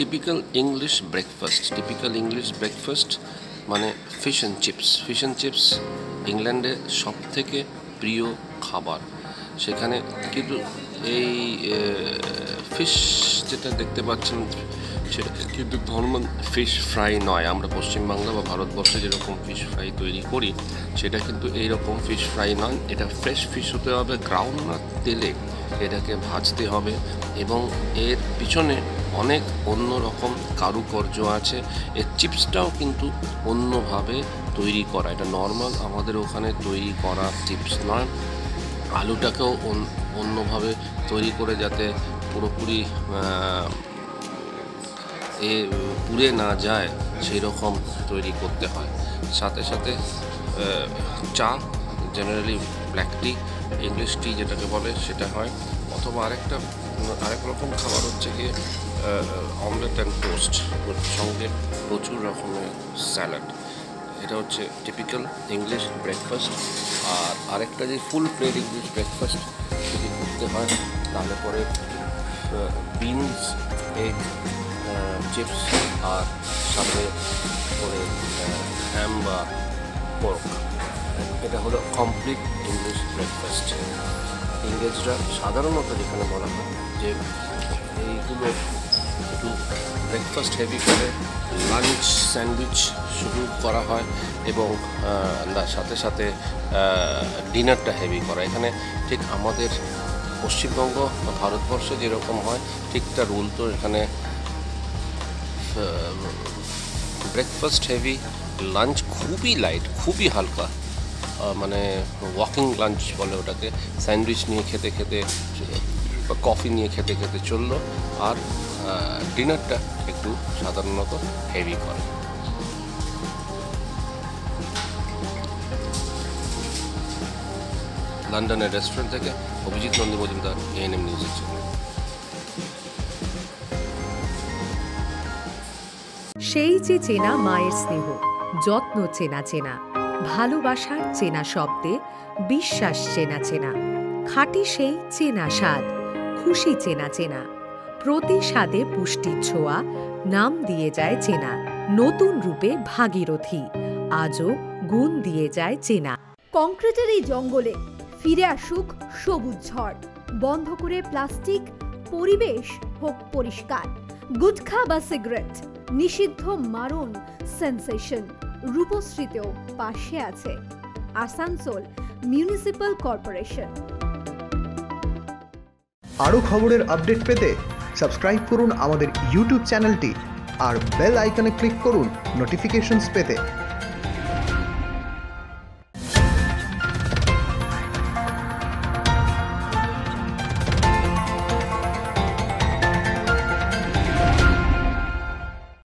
Typical English breakfast typical English breakfast মানে fish and chips fish and chips ইংল্যান্ডের সব থেকে প্রিয় খাবার। সেখানে কিন্তু এই ফিশ যেটা দেখতে পাচ্ছেন সেটা কিন্তু ধর্ম ফিশ ফ্রাই নয়। আমরা পশ্চিমবাংলা বা ভারতবর্ষে যেরকম ফিশ ফ্রাই তৈরি করি, সেটা কিন্তু এইরকম ফিশ ফ্রাই নয়। এটা ফ্রেশ ফিশ হতে হবে গ্রাউন্ডনাট তেলে এটাকে ভাজতে হবে এবং এর পিছনে অনেক অন্য রকম কারুকার্য আছে। এর চিপসটাও কিন্তু অন্যভাবে তৈরি করা। এটা নর্মাল আমাদের ওখানে তৈরি করা চিপস নয়। আলুটাকেও অন- অন্যভাবে তৈরি করে যাতে পুরোপুরি এ পুড়ে না যায় সেই রকম তৈরি করতে হয়। সাথে সাথে চা generally black tea English tea যেটাকে বলে, সেটা হয়। অথবা আরেকটা, আরেক রকম খাবার হচ্ছে গিয়ে অমলেট অ্যান্ড টোস্ট সঙ্গে প্রচুর রকমের স্যালাড এটা হচ্ছে টিপিক্যাল ইংলিশ ব্রেকফাস্ট আর আরেকটা যে ফুল প্লেট ইংলিশ ব্রেকফাস্ট যদি করতে হয়, তাহলে পরে বিনস এগ চিপস আর সাথে করে হ্যাম বা পোর্ক এটা হলো কমপ্লিট ইংলিশ ব্রেকফাস্ট ইংরেজরা সাধারণত যেখানে বলা হয় যে এইগুলো একটু ব্রেকফাস্ট হেভি করে লাঞ্চ স্যান্ডউইচ শুরু করা হয় এবং সাথে সাথে ডিনারটা হেভি করা। এখানে ঠিক আমাদের পশ্চিমবঙ্গ বা ভারতবর্ষে যেরকম হয়, ঠিক তার উল্টো এখানে ব্রেকফাস্ট হেভি লাঞ্চ খুবই লাইট খুবই হালকা। মানে ওয়াকিং লাঞ্চ বলে ওটাকে স্যান্ডউইচ নিয়ে খেতে খেতে, বা কফি নিয়ে খেতে খেতে চলল। আর ডিনারটা একটু সাধারণত হেভি করে। লন্ডনের রেস্টুরেন্ট থেকে অভিজিৎ নন্দী মজুমদার এএনএম নিউজের জন্য সেই যে চেনা মায়ের স্নেহ, যত্ন চেনা চেনা। ভালোবাসার চেনা শব্দে বিশ্বাস চেনা চেনা। খাটি সেই চেনা স্বাদ, খুশি চেনা চেনা। প্রতি স্বাদে পুষ্টির ছোঁয়া, নাম দিয়ে যায় চেনা। নতুন রূপে ভাগীরথী, আজও গুণ দিয়ে যায় চেনা। কংক্রিটের এই জঙ্গলে ফিরে আসুক সবুজ ঝড়। বন্ধ করে প্লাস্টিক, পরিবেশ হোক পরিষ্কার। গুটখা বা সিগারেট, নিষিদ্ধ মারণ, সেন্সেশন। রূপশ্রীতেও পাশে আছে আসানসোল মিউনিসিপাল কর্পোরেশন। আরও খবরের আপডেট পেতে সাবস্ক্রাইব করুন আমাদের ইউটিউব চ্যানেলটি আর বেল আইকনে ক্লিক করুন নোটিফিকেশনস পেতে।